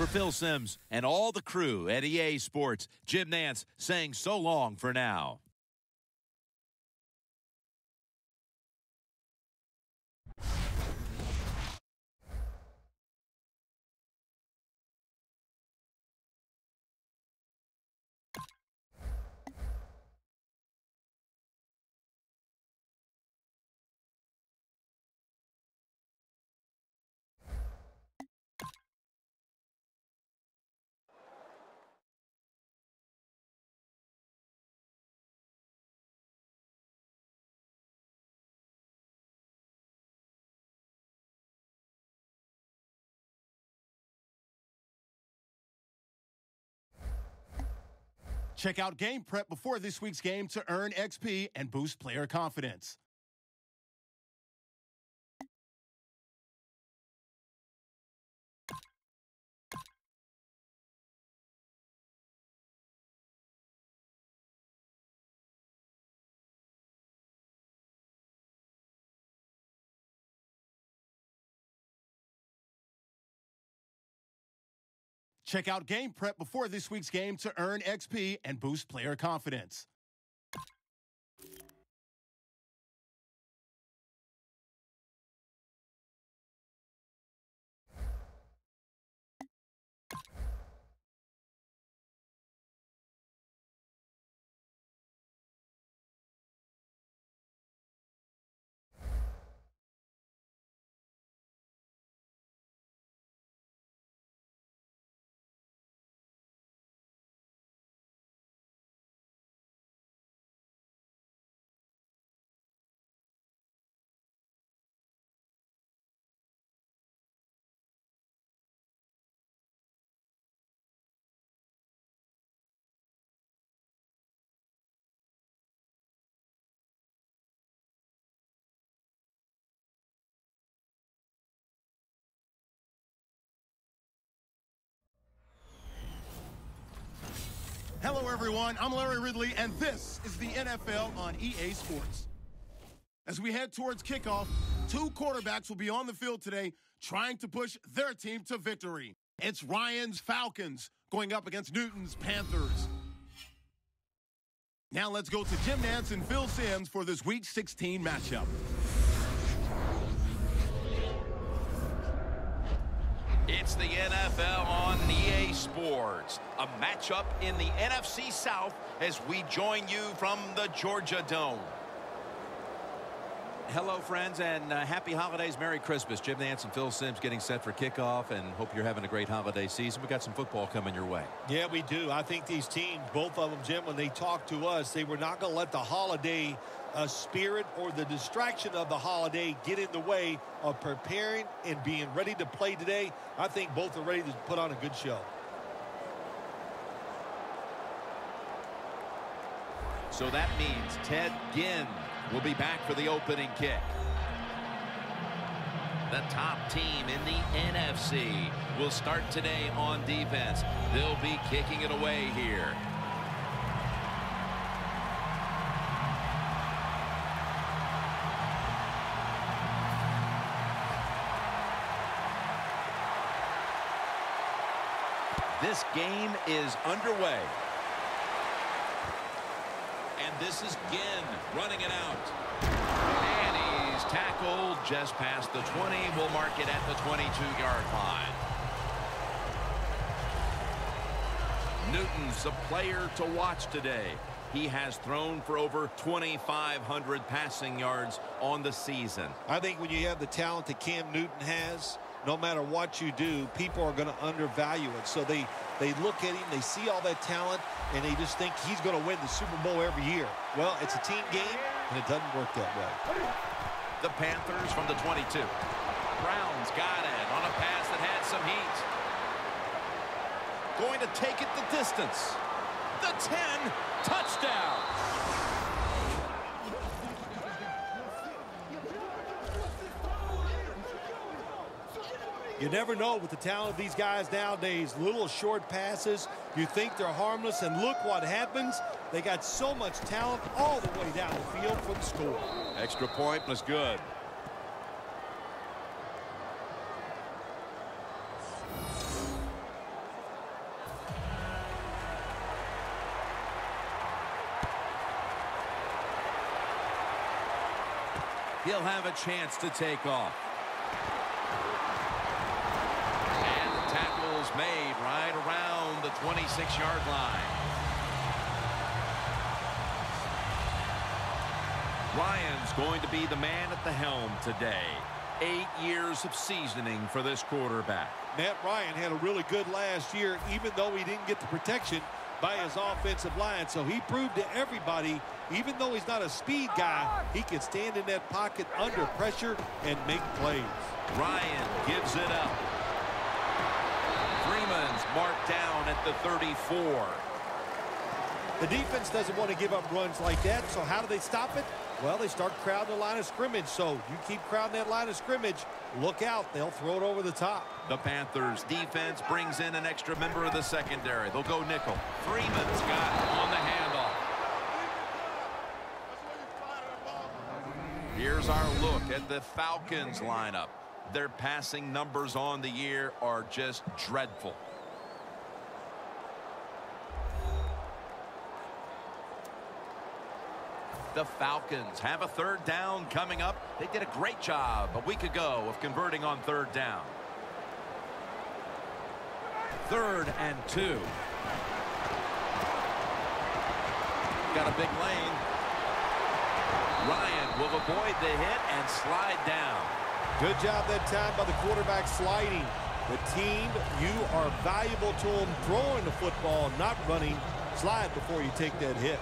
For Phil Simms and all the crew at EA Sports, Jim Nantz saying so long for now. Check out Game Prep before this week's game to earn XP and boost player confidence. Check out Game Prep before this week's game to earn XP and boost player confidence. Hello, everyone. I'm Larry Ridley, and this is the NFL on EA Sports. As we head towards kickoff, two quarterbacks will be on the field today trying to push their team to victory. It's Ryan's Falcons going up against Newton's Panthers. Now let's go to Jim Nantz and Phil Simms for this Week 16 matchup. It's the NFL on EA Sports, a matchup in the NFC South as we join you from the Georgia Dome. Hello, friends, and uh, happy holidays. Merry Christmas. Jim Nantz and Phil Simms getting set for kickoff, and hope you're having a great holiday season. we got some football coming your way. Yeah, we do. I think these teams, both of them, Jim, when they talk to us, they were not going to let the holiday a spirit or the distraction of the holiday get in the way of preparing and being ready to play today. I think both are ready to put on a good show. So that means Ted Ginn will be back for the opening kick. The top team in the NFC will start today on defense. They'll be kicking it away here. This game is underway. This is Ginn running it out. And he's tackled just past the 20. We'll mark it at the 22-yard line. Newton's a player to watch today. He has thrown for over 2,500 passing yards on the season. I think when you have the talent that Cam Newton has, no matter what you do, people are going to undervalue it. So they, they look at him, they see all that talent, and they just think he's going to win the Super Bowl every year. Well, it's a team game, and it doesn't work that way. The Panthers from the 22. Browns got it on a pass that had some heat. Going to take it the distance. The 10, touchdown. You never know with the talent of these guys nowadays. Little short passes, you think they're harmless, and look what happens. They got so much talent all the way down the field for the score. Extra point was good. He'll have a chance to take off. Made right around the 26-yard line. Ryan's going to be the man at the helm today. Eight years of seasoning for this quarterback. Matt Ryan had a really good last year, even though he didn't get the protection by his offensive line. So he proved to everybody, even though he's not a speed guy, he can stand in that pocket under pressure and make plays. Ryan gives it up. Marked down at the 34. The defense doesn't want to give up runs like that, so how do they stop it? Well, they start crowding the line of scrimmage, so you keep crowding that line of scrimmage, look out, they'll throw it over the top. The Panthers defense brings in an extra member of the secondary. They'll go nickel. Freeman's got on the handoff. Here's our look at the Falcons lineup. Their passing numbers on the year are just dreadful. The Falcons have a third down coming up. They did a great job a week ago of converting on third down. Third and two. Got a big lane. Ryan will avoid the hit and slide down. Good job that time by the quarterback sliding. The team, you are valuable to them throwing the football, not running. Slide before you take that hit.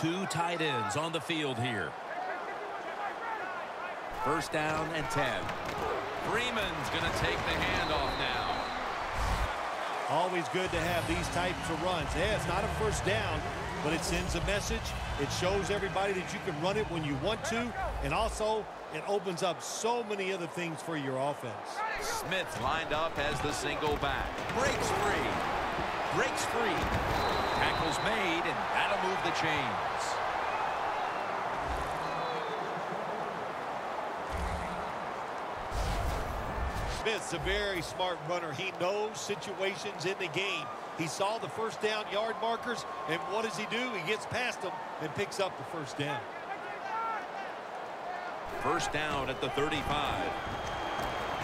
Two tight ends on the field here. First down and 10. Freeman's going to take the handoff now. Always good to have these types of runs. Yeah, it's not a first down, but it sends a message. It shows everybody that you can run it when you want to, and also it opens up so many other things for your offense. Smith lined up as the single back. Breaks free. Breaks free. Tackle's made, and that'll move the chains. Smith's a very smart runner. He knows situations in the game. He saw the first down yard markers, and what does he do? He gets past them and picks up the first down. First down at the 35.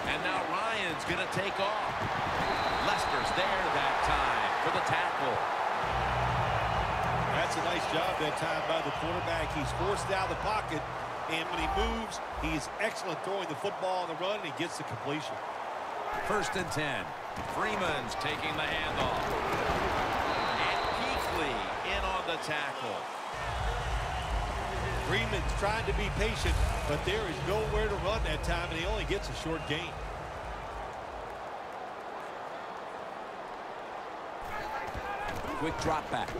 And now Ryan's going to take off. Lester's there that time for the tackle. That's a nice job that time by the quarterback. He's forced out of the pocket, and when he moves, he's excellent throwing the football on the run, and he gets the completion. First and 10. Freeman's taking the handoff. And Kuechly in on the tackle. Freeman's trying to be patient, but there is nowhere to run that time, and he only gets a short gain. Quick drop back.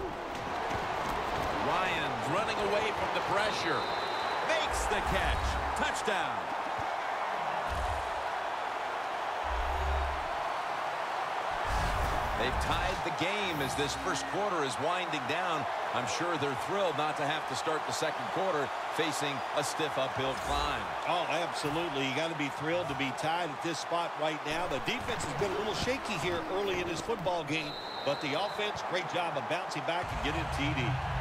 Ryan's running away from the pressure. Makes the catch. Touchdown. They've tied the game as this first quarter is winding down. I'm sure they're thrilled not to have to start the second quarter facing a stiff uphill climb. Oh, absolutely. You got to be thrilled to be tied at this spot right now. The defense has been a little shaky here early in this football game, but the offense, great job of bouncing back and getting TD.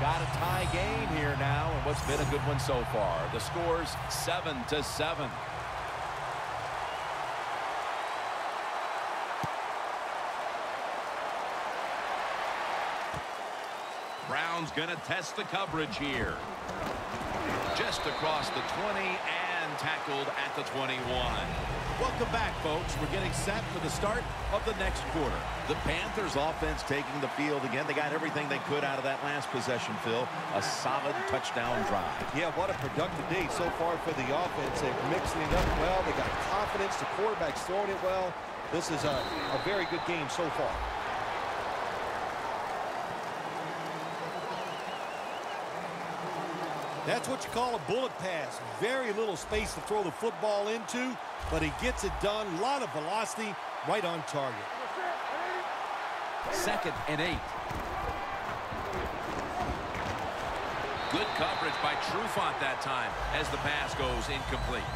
Got a tie game here now, and what's been a good one so far. The score's 7 to 7. Brown's going to test the coverage here. Just across the 20 and tackled at the 21. Welcome back, folks. We're getting set for the start of the next quarter. The Panthers offense taking the field again. They got everything they could out of that last possession, Phil. A solid touchdown drive. Yeah, what a productive day so far for the offense. They're mixing it up well. They got confidence. The quarterback's throwing it well. This is a, a very good game so far. That's what you call a bullet pass. Very little space to throw the football into, but he gets it done. A lot of velocity right on target. Second and eight. Good coverage by Trufant that time as the pass goes incomplete.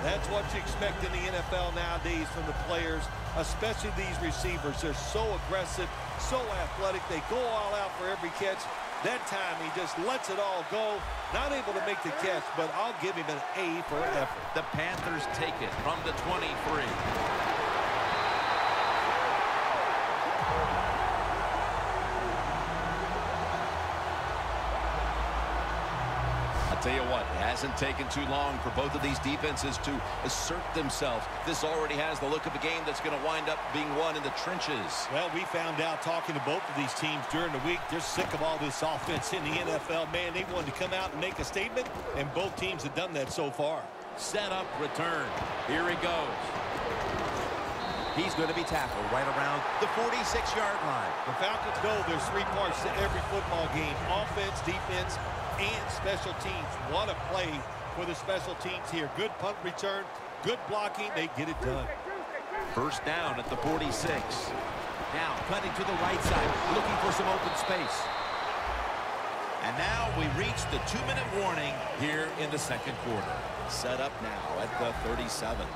That's what you expect in the NFL nowadays from the players, especially these receivers. They're so aggressive, so athletic. They go all out for every catch. That time, he just lets it all go. Not able to make the catch, but I'll give him an A for effort. The Panthers take it from the 23. tell you what, it hasn't taken too long for both of these defenses to assert themselves. This already has the look of a game that's going to wind up being won in the trenches. Well, we found out talking to both of these teams during the week, they're sick of all this offense in the NFL. Man, they wanted to come out and make a statement, and both teams have done that so far. Set up, return. Here he goes. He's going to be tackled right around the 46-yard line. The Falcons know there's three parts to every football game, offense, defense, and special teams. What a play for the special teams here. Good punt return, good blocking. They get it done. First down at the 46. Now cutting to the right side, looking for some open space. And now we reach the two-minute warning here in the second quarter. Set up now at the 37.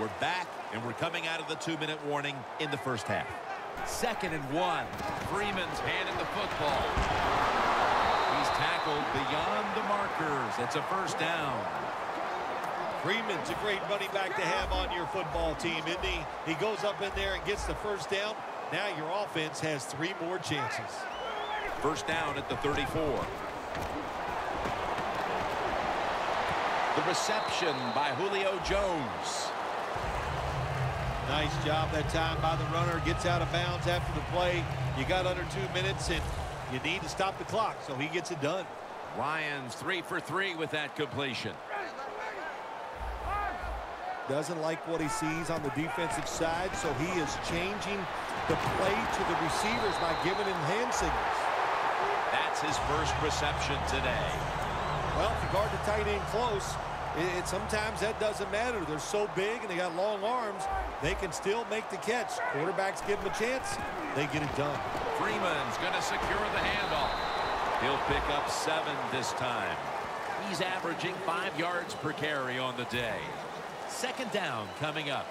We're back, and we're coming out of the two-minute warning in the first half. Second and one. Freeman's handing the football tackled beyond the markers. It's a first down. Freeman's a great running back to have on your football team, isn't he? He goes up in there and gets the first down. Now your offense has three more chances. First down at the 34. The reception by Julio Jones. Nice job that time by the runner. Gets out of bounds after the play. You got under two minutes, and you need to stop the clock, so he gets it done. Ryans three for three with that completion. Doesn't like what he sees on the defensive side, so he is changing the play to the receivers by giving him hand signals. That's his first reception today. Well, if you guard the tight end close, it, it, sometimes that doesn't matter. They're so big and they got long arms, they can still make the catch. Quarterbacks give them a chance, they get it done. Freeman's going to secure the handoff. He'll pick up seven this time. He's averaging five yards per carry on the day. Second down coming up.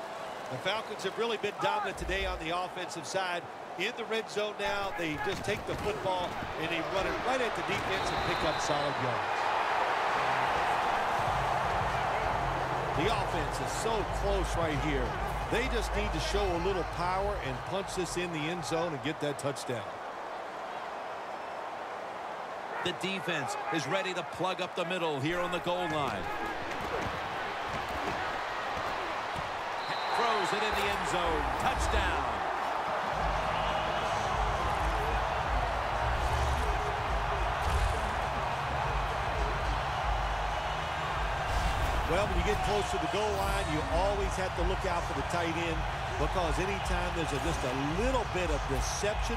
The Falcons have really been dominant today on the offensive side. In the red zone now, they just take the football and they run it right at the defense and pick up solid yards. The offense is so close right here. They just need to show a little power and punch this in the end zone and get that touchdown. The defense is ready to plug up the middle here on the goal line. Throws it in the end zone. Touchdown. Well, when you get close to the goal line, you always have to look out for the tight end because anytime there's a, just a little bit of deception,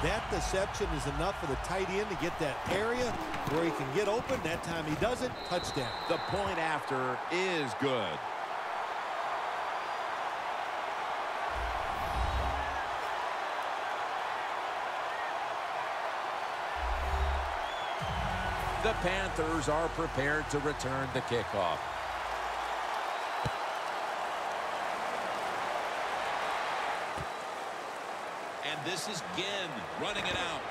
that deception is enough for the tight end to get that area where he can get open. That time he does it, touchdown. The point after is good. The Panthers are prepared to return the kickoff. This is Ginn running it out.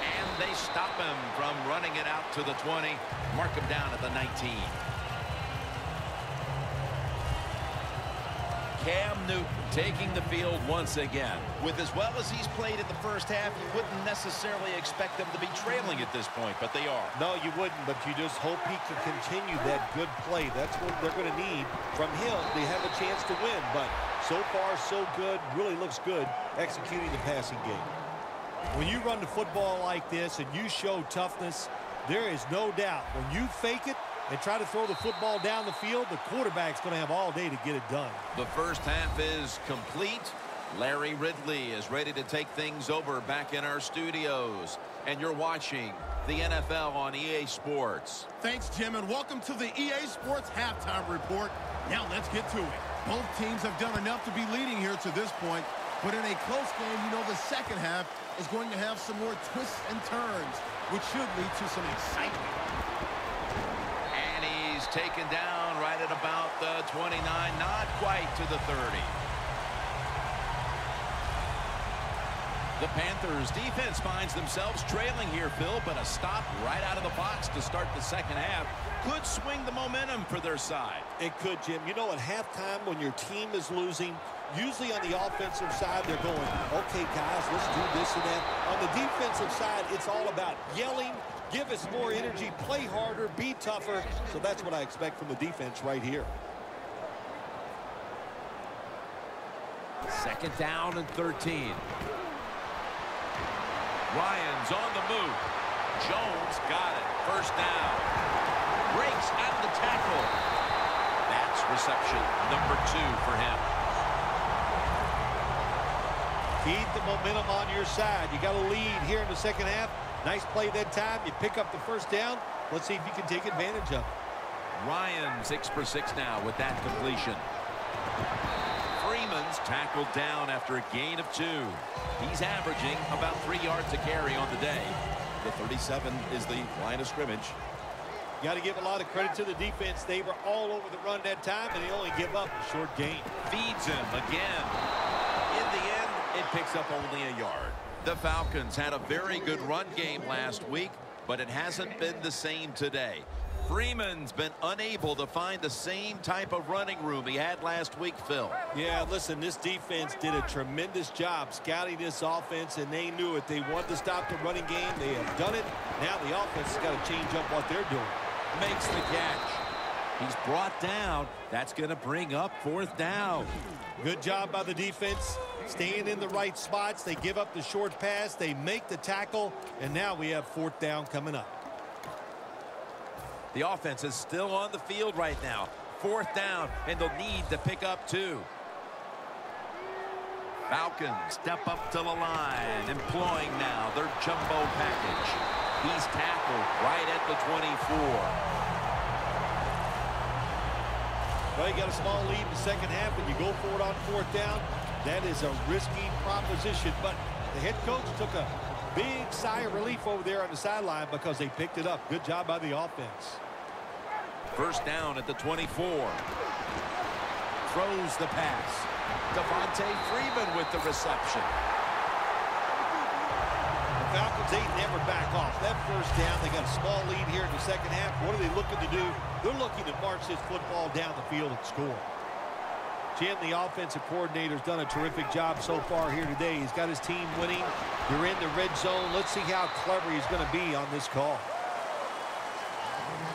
And they stop him from running it out to the 20. Mark him down at the 19. Cam Newton taking the field once again. With as well as he's played in the first half, you wouldn't necessarily expect them to be trailing at this point, but they are. No, you wouldn't, but you just hope he can continue that good play. That's what they're going to need from him to have a chance to win. But so far, so good. Really looks good executing the passing game. When you run the football like this and you show toughness, there is no doubt when you fake it and try to throw the football down the field, the quarterback's going to have all day to get it done. The first half is complete. Larry Ridley is ready to take things over back in our studios. And you're watching the NFL on EA Sports. Thanks, Jim, and welcome to the EA Sports Halftime Report. Now let's get to it. Both teams have done enough to be leading here to this point, but in a close game, you know the second half is going to have some more twists and turns, which should lead to some excitement And he's taken down right at about the 29, not quite to the 30. The Panthers defense finds themselves trailing here, Phil, but a stop right out of the box to start the second half could swing the momentum for their side. It could, Jim. You know, at halftime when your team is losing, usually on the offensive side, they're going, okay, guys, let's do this and that. On the defensive side, it's all about yelling, give us more energy, play harder, be tougher. So that's what I expect from the defense right here. Second down and 13. Ryan's on the move. Jones got it. First down. Breaks out of the tackle. That's reception number two for him. Keep the momentum on your side. You got a lead here in the second half. Nice play that time. You pick up the first down. Let's see if you can take advantage of it. Ryan six for six now with that completion. Freeman's tackled down after a gain of two. He's averaging about three yards a carry on the day. The 37 is the line of scrimmage. You got to give a lot of credit to the defense. They were all over the run that time, and they only give up a short gain. Feeds him again. In the end, it picks up only a yard. The Falcons had a very good run game last week, but it hasn't been the same today. Freeman's been unable to find the same type of running room he had last week, Phil. Yeah, listen, this defense did a tremendous job scouting this offense, and they knew it. They wanted to stop the running game. They have done it. Now the offense has got to change up what they're doing. Makes the catch. He's brought down. That's going to bring up fourth down. Good job by the defense. Staying in the right spots. They give up the short pass. They make the tackle. And now we have fourth down coming up. The offense is still on the field right now. Fourth down, and they'll need to pick up two. Falcons step up to the line, employing now their jumbo package. He's tackled right at the 24. Well, you got a small lead in the second half, and you go for it on fourth down. That is a risky proposition, but the head coach took a big sigh of relief over there on the sideline because they picked it up. Good job by the offense. First down at the 24. Throws the pass. Devonta Freeman with the reception. The Falcons, they never back off. That first down, they got a small lead here in the second half. What are they looking to do? They're looking to march this football down the field and score. Jim, the offensive coordinator's done a terrific job so far here today. He's got his team winning. You're in the red zone. Let's see how clever he's going to be on this call.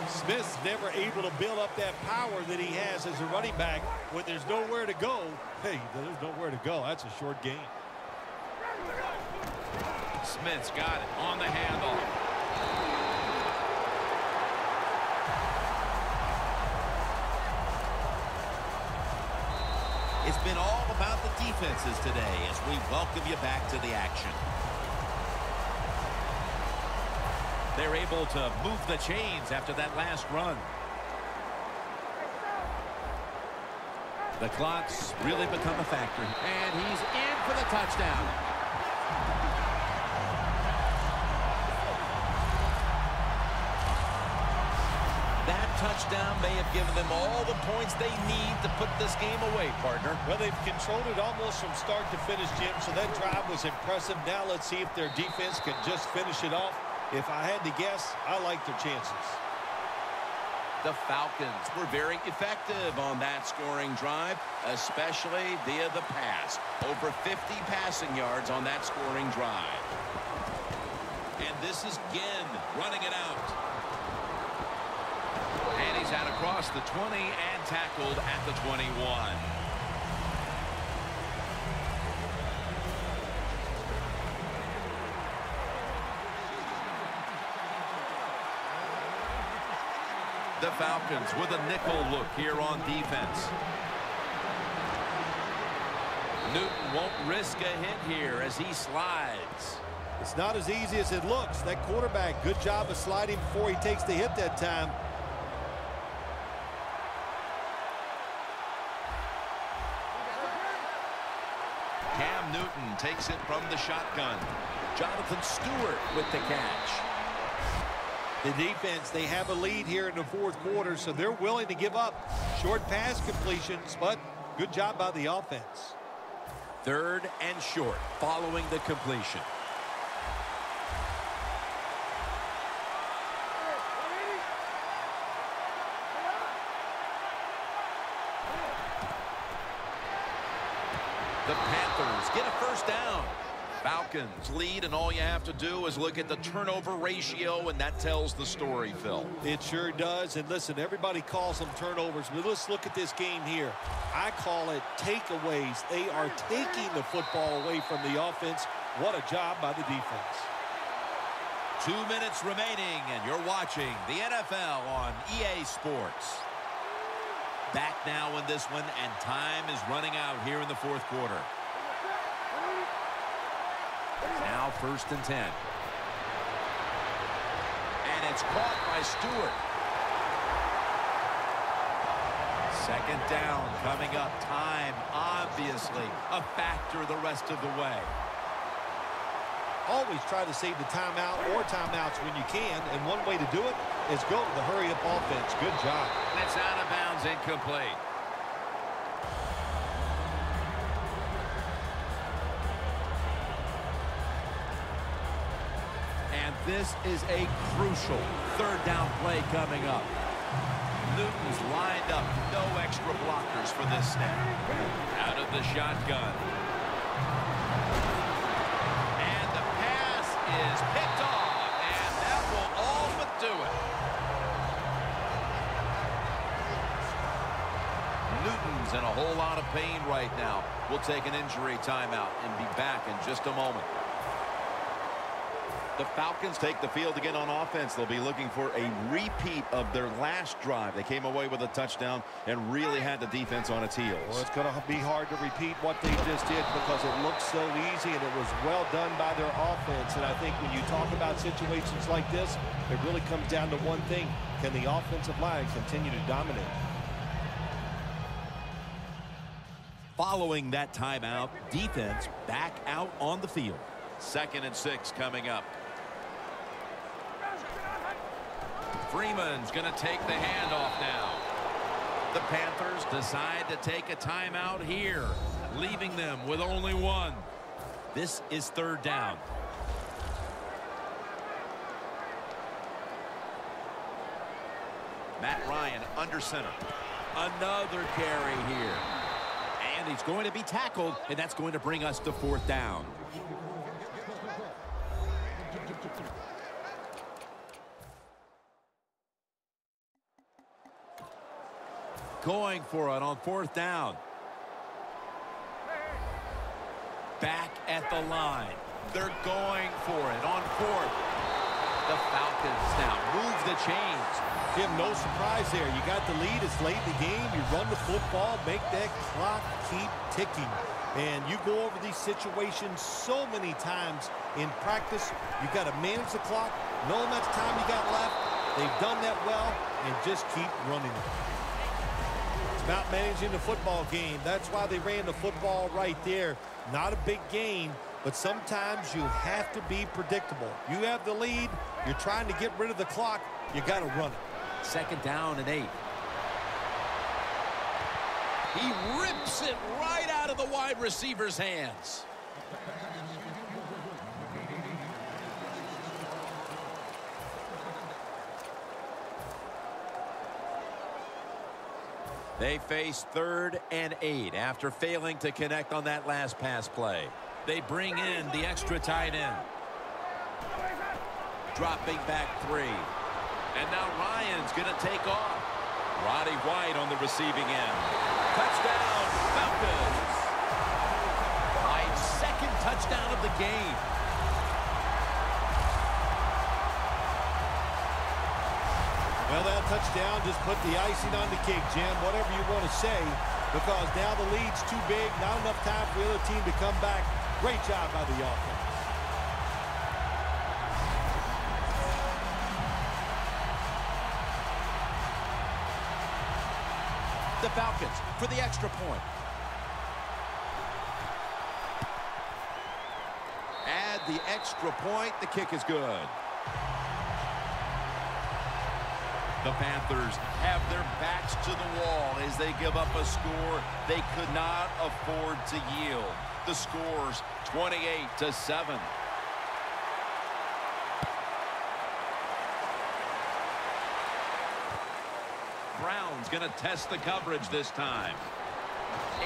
Smith's never able to build up that power that he has as a running back. When there's nowhere to go, hey, there's nowhere to go. That's a short game. Smith's got it on the handoff. It's been all about the defenses today as we welcome you back to the action. They're able to move the chains after that last run. The clock's really become a factor. And he's in for the touchdown. Touchdown may have given them all the points they need to put this game away, partner. Well, they've controlled it almost from start to finish, Jim, so that drive was impressive. Now let's see if their defense can just finish it off. If I had to guess, I like their chances. The Falcons were very effective on that scoring drive, especially via the pass. Over 50 passing yards on that scoring drive. And this is Ginn running it out. Across the 20 and tackled at the 21. The Falcons with a nickel look here on defense. Newton won't risk a hit here as he slides. It's not as easy as it looks. That quarterback, good job of sliding before he takes the hit that time. Newton takes it from the shotgun. Jonathan Stewart with the catch. The defense, they have a lead here in the fourth quarter, so they're willing to give up short pass completions, but good job by the offense. Third and short following the completion. The Panthers get a first down. Falcons lead, and all you have to do is look at the turnover ratio, and that tells the story, Phil. It sure does. And listen, everybody calls them turnovers, but let's look at this game here. I call it takeaways. They are taking the football away from the offense. What a job by the defense. Two minutes remaining, and you're watching the NFL on EA Sports. Back now in this one, and time is running out here in the fourth quarter. Now first and ten. And it's caught by Stewart. Second down coming up. Time, obviously, a factor the rest of the way. Always try to save the timeout or timeouts when you can, and one way to do it is go to the hurry-up offense. Good job. And it's out of bounds, incomplete. And this is a crucial third down play coming up. Newton's lined up. No extra blockers for this snap. Out of the shotgun. And the pass is picked off. And that will all but do it. In a whole lot of pain right now. We'll take an injury timeout and be back in just a moment. The Falcons take the field again on offense. They'll be looking for a repeat of their last drive. They came away with a touchdown and really had the defense on its heels. Well, it's going to be hard to repeat what they just did because it looked so easy and it was well done by their offense. And I think when you talk about situations like this, it really comes down to one thing. Can the offensive line continue to dominate? Following that timeout, defense back out on the field. Second and six coming up. Freeman's going to take the handoff now. The Panthers decide to take a timeout here, leaving them with only one. This is third down. Matt Ryan under center. Another carry here. And he's going to be tackled, and that's going to bring us to fourth down. Going for it on fourth down. Back at the line. They're going for it on fourth. The Falcons now move the chains. Jim, no surprise there. You got the lead. It's late in the game. You run the football, make that clock keep ticking. And you go over these situations so many times in practice. You've got to manage the clock, know how much time you got left. They've done that well, and just keep running it. It's about managing the football game. That's why they ran the football right there. Not a big gain, but sometimes you have to be predictable. You have the lead. You're trying to get rid of the clock. You got to run it. Second down and eight. He rips it right out of the wide receiver's hands. They face third and eight after failing to connect on that last pass play. They bring in the extra tight end. Dropping back three. And now Ryan's going to take off. Roddy White on the receiving end. Touchdown, Falcons. White's second touchdown of the game. Well, that touchdown just put the icing on the cake, Jim, whatever you want to say, because now the lead's too big, not enough time for the other team to come back. Great job by the offense. The Falcons for the extra point. Add the extra point. The kick is good. The Panthers have their backs to the wall as they give up a score they could not afford to yield. The score's 28 to 7. Brown's going to test the coverage this time.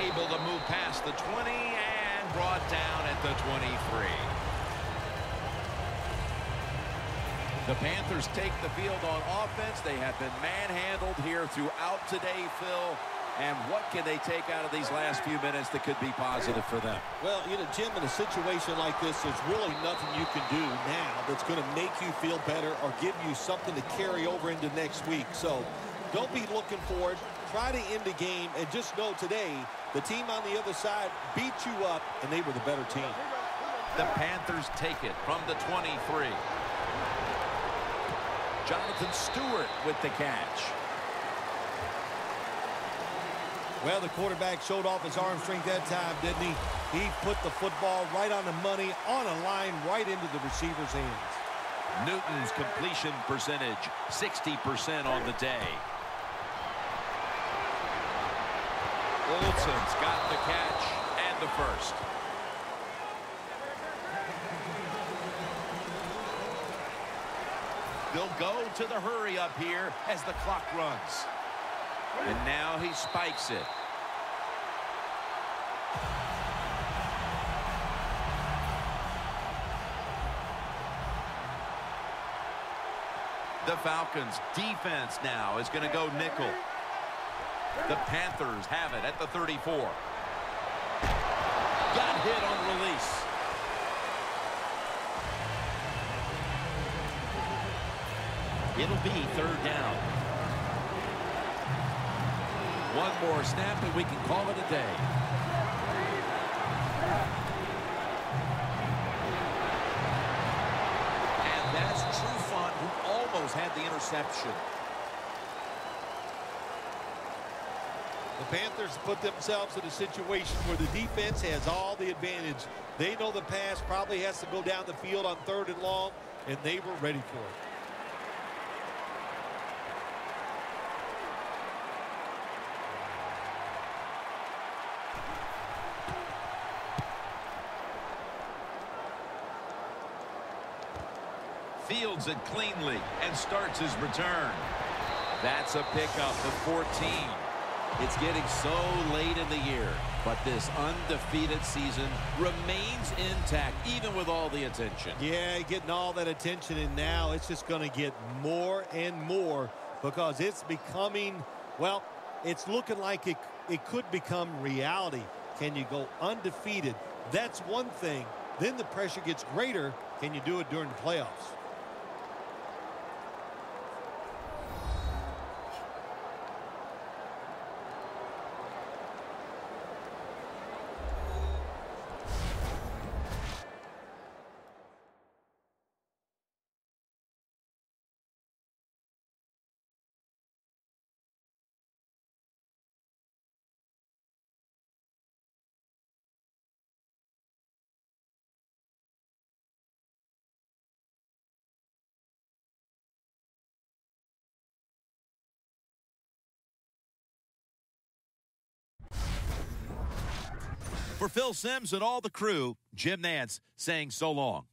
Able to move past the 20 and brought down at the 23. The Panthers take the field on offense. They have been manhandled here throughout today, Phil. And what can they take out of these last few minutes that could be positive for them? Well, you know, Jim, in a situation like this, there's really nothing you can do now that's going to make you feel better or give you something to carry over into next week. So don't be looking for it. Try to end the game and just know today the team on the other side beat you up and they were the better team. The Panthers take it from the 23. Jonathan Stewart with the catch. Well, the quarterback showed off his arm strength that time, didn't he? He put the football right on the money, on a line, right into the receiver's hands. Newton's completion percentage, 60% on the day. Olsen's got the catch and the first. They'll go to the hurry up here as the clock runs. And now he spikes it. The Falcons defense now is going to go nickel. The Panthers have it at the 34. Got hit on release. It'll be third down. One more snap and we can call it a day. And that's Trufant who almost had the interception. The Panthers put themselves in a situation where the defense has all the advantage. They know the pass probably has to go down the field on third and long, and they were ready for it. Fields it cleanly and starts his return. That's a pickup of 14. It's getting so late in the year, but this undefeated season remains intact, even with all the attention. Yeah, getting all that attention, and now it's just going to get more and more because it's becoming, well, it's looking like it, it could become reality. Can you go undefeated? That's one thing. Then the pressure gets greater. Can you do it during the playoffs? For Phil Simms and all the crew, Jim Nantz saying so long.